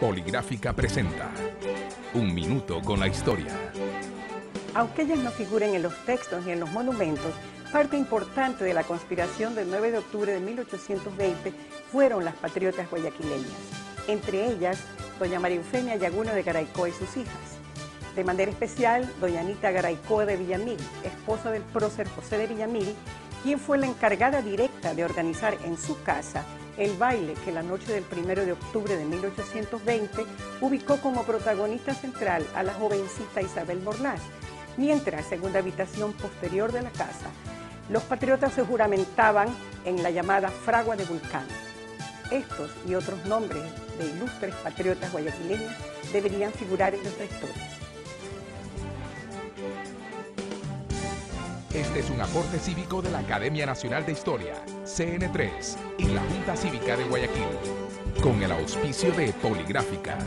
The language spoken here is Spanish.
Poligráfica presenta Un minuto con la historia. Aunque ellas no figuren en los textos ni en los monumentos, parte importante de la conspiración del 9 de octubre de 1820 fueron las patriotas guayaquileñas, entre ellas doña María Eufemia Yaguno de Garaycoa y sus hijas. De manera especial, doña Anita Garaycoa de Villamil, esposa del prócer José de Villamil, quien fue la encargada directa de organizar en su casa el baile que la noche del 1 de octubre de 1820 ubicó como protagonista central a la jovencita Isabel Morlás, mientras en una habitación posterior de la casa los patriotas se juramentaban en la llamada fragua de Vulcán. Estos y otros nombres de ilustres patriotas guayaquileños deberían figurar en nuestra historia. Este es un aporte cívico de la Academia Nacional de Historia, CN3, y la Junta Cívica de Guayaquil, con el auspicio de Poligráfica.